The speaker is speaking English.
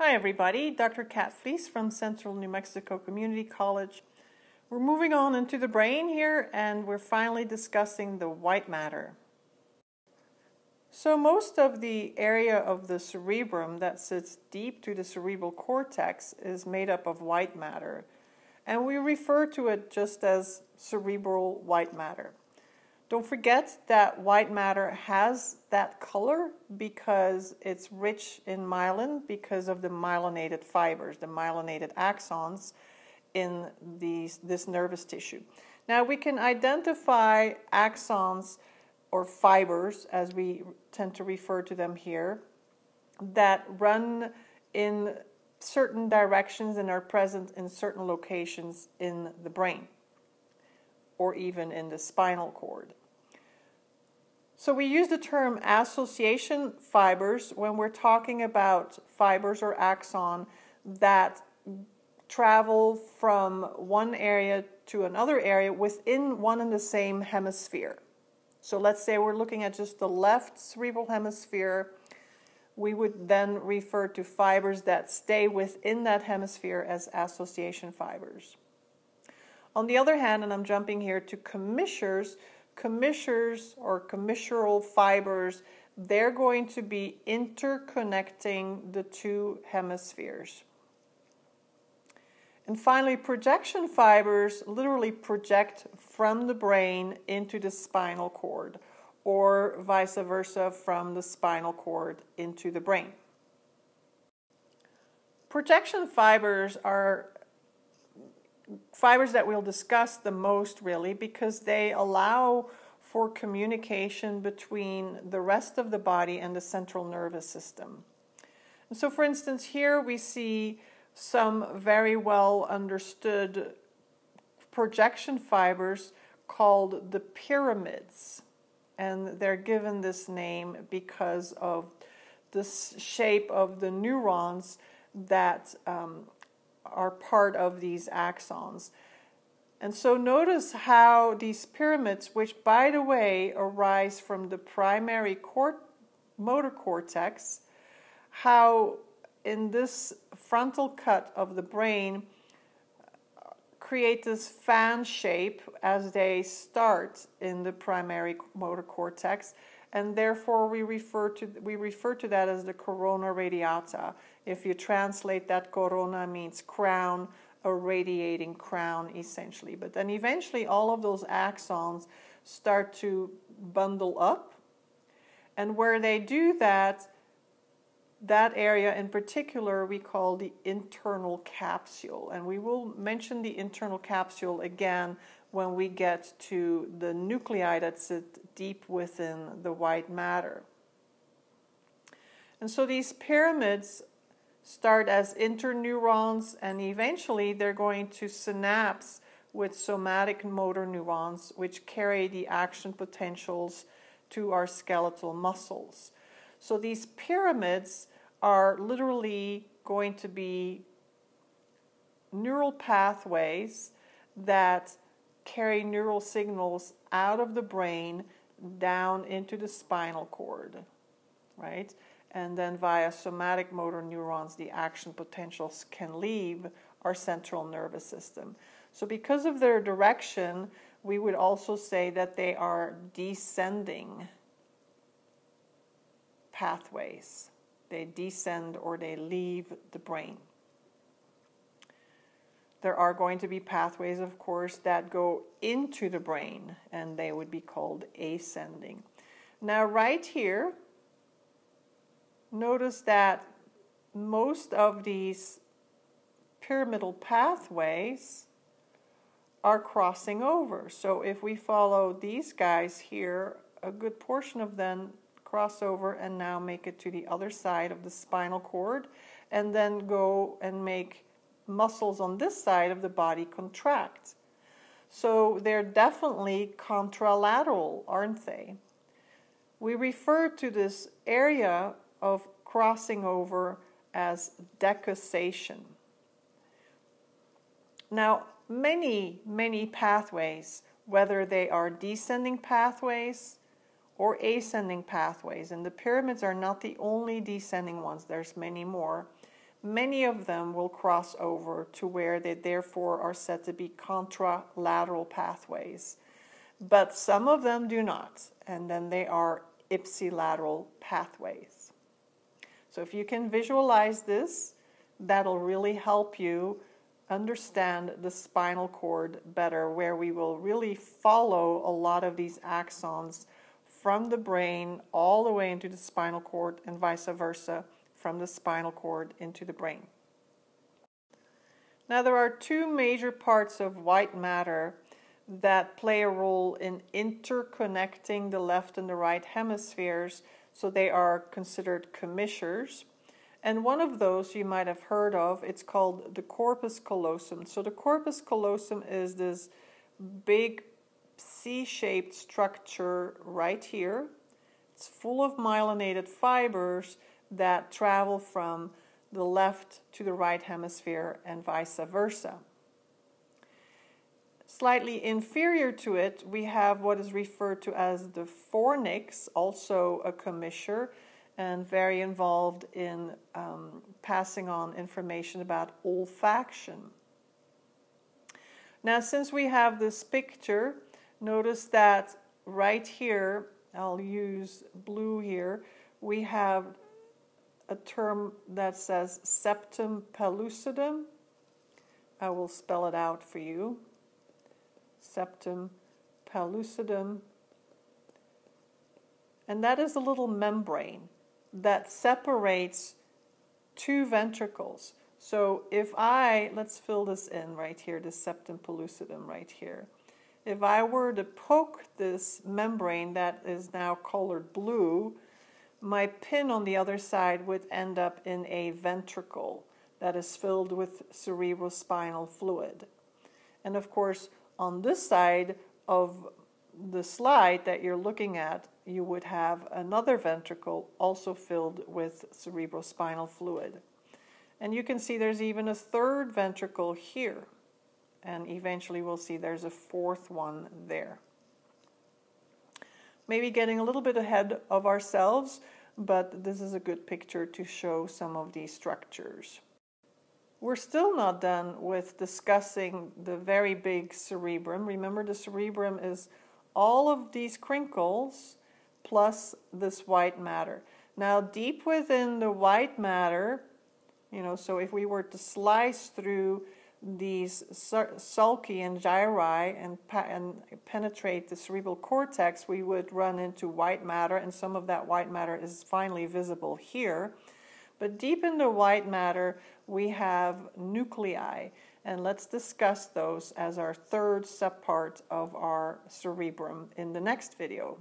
Hi everybody, Dr. Kat Flies from Central New Mexico Community College. We're moving on into the brain here and we're finally discussing the white matter. So most of the area of the cerebrum that sits deep to the cerebral cortex is made up of white matter and we refer to it just as cerebral white matter. Don't forget that white matter has that color because it's rich in myelin because of the myelinated fibers, the myelinated axons in these, this nervous tissue. Now we can identify axons or fibers, as we tend to refer to them here, that run in certain directions and are present in certain locations in the brain or even in the spinal cord. So we use the term association fibers when we're talking about fibers or axon that travel from one area to another area within one and the same hemisphere. So let's say we're looking at just the left cerebral hemisphere, we would then refer to fibers that stay within that hemisphere as association fibers. On the other hand, and I'm jumping here to commissures, commissures or commissural fibers, they're going to be interconnecting the two hemispheres. And finally, projection fibers literally project from the brain into the spinal cord, or vice versa from the spinal cord into the brain. Projection fibers are fibers that we'll discuss the most really because they allow for communication between the rest of the body and the central nervous system. And so for instance here we see some very well understood projection fibers called the pyramids and they're given this name because of the shape of the neurons that um, are part of these axons. And so notice how these pyramids, which by the way arise from the primary motor cortex, how in this frontal cut of the brain uh, create this fan shape as they start in the primary motor cortex and therefore we refer to we refer to that as the corona radiata if you translate that, corona means crown, a radiating crown essentially. But then eventually all of those axons start to bundle up. And where they do that, that area in particular we call the internal capsule. And we will mention the internal capsule again when we get to the nuclei that sit deep within the white matter. And so these pyramids start as interneurons and eventually they're going to synapse with somatic motor neurons which carry the action potentials to our skeletal muscles. So these pyramids are literally going to be neural pathways that carry neural signals out of the brain down into the spinal cord, right? And then via somatic motor neurons, the action potentials can leave our central nervous system. So, because of their direction, we would also say that they are descending pathways. They descend or they leave the brain. There are going to be pathways, of course, that go into the brain, and they would be called ascending. Now, right here, notice that most of these pyramidal pathways are crossing over. So if we follow these guys here, a good portion of them cross over and now make it to the other side of the spinal cord and then go and make muscles on this side of the body contract. So they're definitely contralateral, aren't they? We refer to this area of crossing over as decussation. Now, many, many pathways, whether they are descending pathways or ascending pathways, and the pyramids are not the only descending ones, there's many more. many of them will cross over to where they therefore are said to be contralateral pathways. But some of them do not, and then they are ipsilateral pathways. So if you can visualize this, that'll really help you understand the spinal cord better, where we will really follow a lot of these axons from the brain all the way into the spinal cord and vice versa from the spinal cord into the brain. Now, there are two major parts of white matter that play a role in interconnecting the left and the right hemispheres, so they are considered commissures. And one of those you might have heard of, it's called the corpus callosum. So the corpus callosum is this big C-shaped structure right here. It's full of myelinated fibers that travel from the left to the right hemisphere and vice versa. Slightly inferior to it, we have what is referred to as the fornix, also a commissure, and very involved in um, passing on information about olfaction. Now, since we have this picture, notice that right here, I'll use blue here, we have a term that says septum pellucidum. I will spell it out for you. Septum pellucidum. And that is a little membrane that separates two ventricles. So if I, let's fill this in right here, the septum pellucidum right here. If I were to poke this membrane that is now colored blue, my pin on the other side would end up in a ventricle that is filled with cerebrospinal fluid. And of course, on this side of the slide that you're looking at, you would have another ventricle also filled with cerebrospinal fluid. And you can see there's even a third ventricle here. And eventually we'll see there's a fourth one there maybe getting a little bit ahead of ourselves, but this is a good picture to show some of these structures. We're still not done with discussing the very big cerebrum. Remember, the cerebrum is all of these crinkles plus this white matter. Now, deep within the white matter, you know, so if we were to slice through these sulci and gyri and, and penetrate the cerebral cortex, we would run into white matter, and some of that white matter is finally visible here. But deep in the white matter, we have nuclei, and let's discuss those as our third subpart of our cerebrum in the next video.